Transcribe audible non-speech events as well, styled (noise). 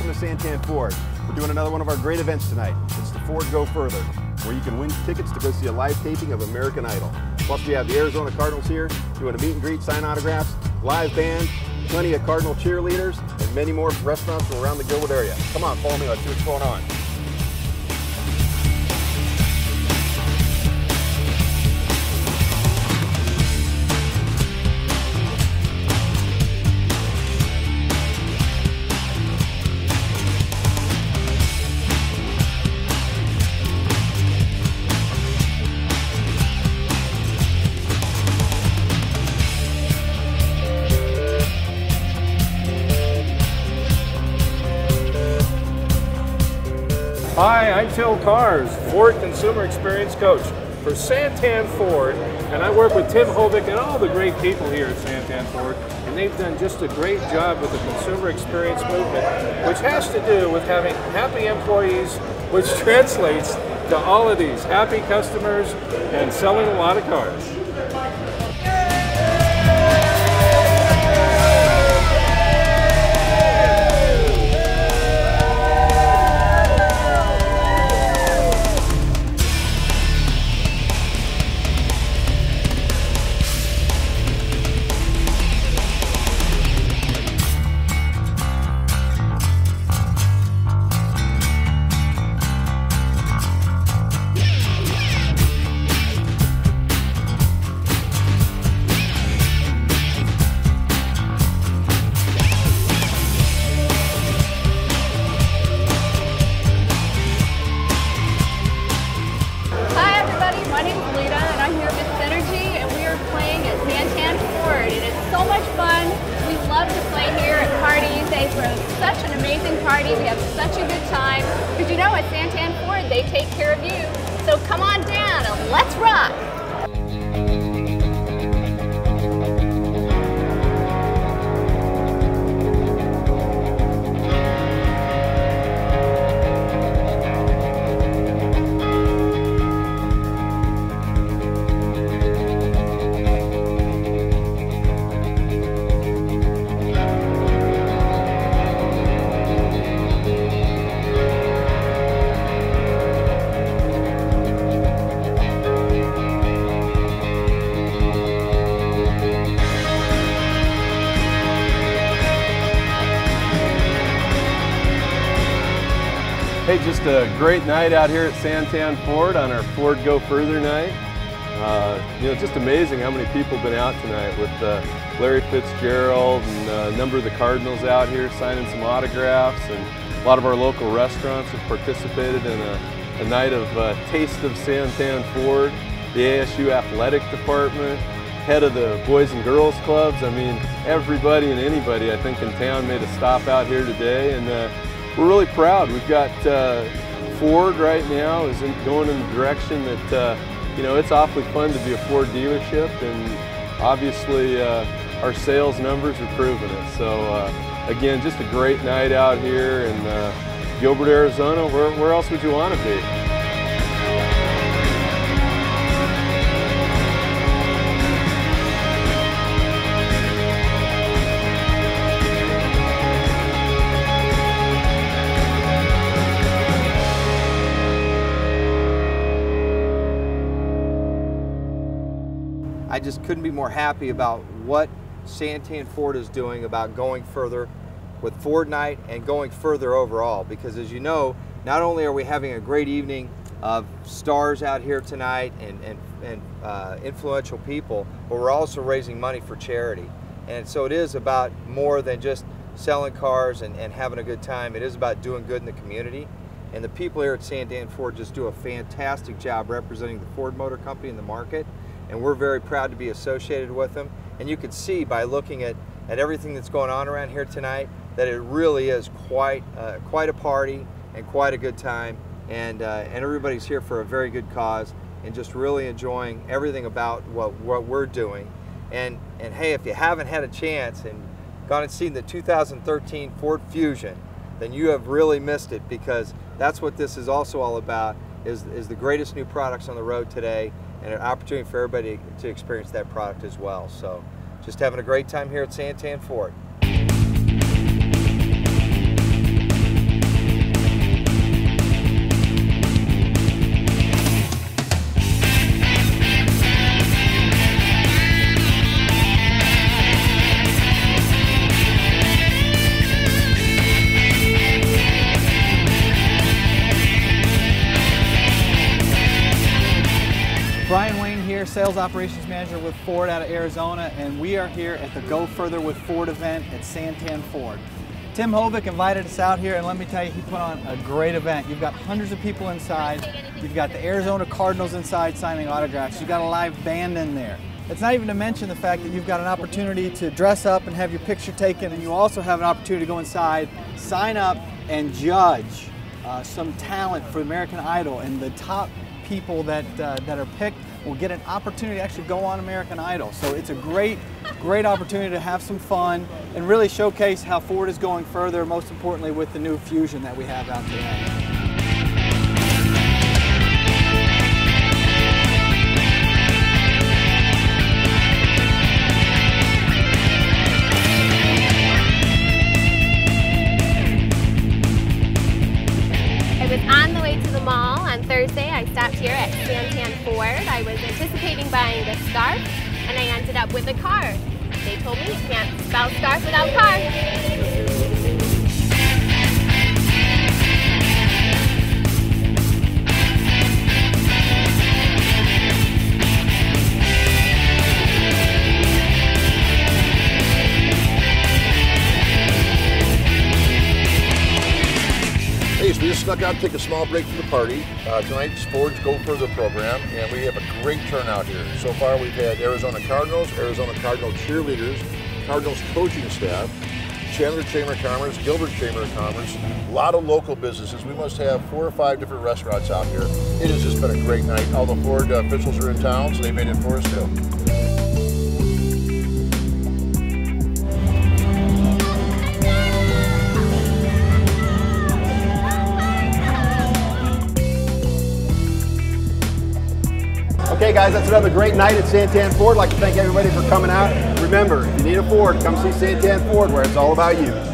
with San Tan Ford. We're doing another one of our great events tonight. It's the Ford Go Further, where you can win tickets to go see a live taping of American Idol. Plus, we have the Arizona Cardinals here doing a meet and greet, sign autographs, live band, plenty of Cardinal cheerleaders, and many more restaurants from around the Gilbert area. Come on, follow me. Let's see what's going on. Hi, I'm Phil Cars, Ford Consumer Experience Coach for San Tan Ford, and I work with Tim Hovick and all the great people here at San Tan Ford, and they've done just a great job with the consumer experience movement, which has to do with having happy employees, which (laughs) translates to all of these. Happy customers and selling a lot of cars. They throw such an amazing party. We have such a good time. Because you know at San Tan Ford they take care of you. So come on down and let's rock. Hey, just a great night out here at San Tan Ford on our Ford Go Further night. Uh, you know, just amazing how many people have been out tonight with uh, Larry Fitzgerald and uh, a number of the Cardinals out here signing some autographs and a lot of our local restaurants have participated in a, a night of uh, Taste of San Tan Ford, the ASU Athletic Department, head of the Boys and Girls Clubs. I mean, everybody and anybody I think in town made a stop out here today and uh, we're really proud. We've got uh, Ford right now is in, going in the direction that uh, you know it's awfully fun to be a Ford dealership, and obviously uh, our sales numbers are proving it. So uh, again, just a great night out here in uh, Gilbert, Arizona. Where, where else would you want to be? Just couldn't be more happy about what San Tan Ford is doing about going further with Ford Night and going further overall because as you know, not only are we having a great evening of stars out here tonight and, and, and uh, influential people, but we're also raising money for charity. And so it is about more than just selling cars and, and having a good time. It is about doing good in the community. And the people here at San Tan Ford just do a fantastic job representing the Ford Motor Company in the market. And we're very proud to be associated with them. And you can see by looking at, at everything that's going on around here tonight that it really is quite, uh, quite a party and quite a good time. And, uh, and everybody's here for a very good cause and just really enjoying everything about what, what we're doing. And, and hey, if you haven't had a chance and gone and seen the 2013 Ford Fusion, then you have really missed it because that's what this is also all about is, is the greatest new products on the road today and an opportunity for everybody to experience that product as well. So just having a great time here at San Tan Ford. Sales Operations Manager with Ford out of Arizona, and we are here at the Go Further with Ford event at San Tan Ford. Tim Hovick invited us out here, and let me tell you, he put on a great event. You've got hundreds of people inside. You've got the Arizona Cardinals inside signing autographs. You've got a live band in there. It's not even to mention the fact that you've got an opportunity to dress up and have your picture taken, and you also have an opportunity to go inside, sign up, and judge uh, some talent for American Idol. And the top people that, uh, that are picked will get an opportunity to actually go on American Idol. So it's a great, great opportunity to have some fun and really showcase how Ford is going further, most importantly with the new Fusion that we have out today. Thursday, I stopped here at San Tan Ford. I was anticipating buying the scarf, and I ended up with a car. They told me you can't spell scarf without car. Snuck out to take a small break from the party. Uh, tonight's Ford's Go Further program, and we have a great turnout here. So far, we've had Arizona Cardinals, Arizona Cardinal cheerleaders, Cardinals coaching staff, Chandler Chamber of Commerce, Gilbert Chamber of Commerce, a lot of local businesses. We must have four or five different restaurants out here. It has just been a great night. All the Ford uh, officials are in town, so they made it for us too. Okay, guys, that's another great night at San Tan Ford. I'd like to thank everybody for coming out. Remember, if you need a Ford, come see San Tan Ford, where it's all about you.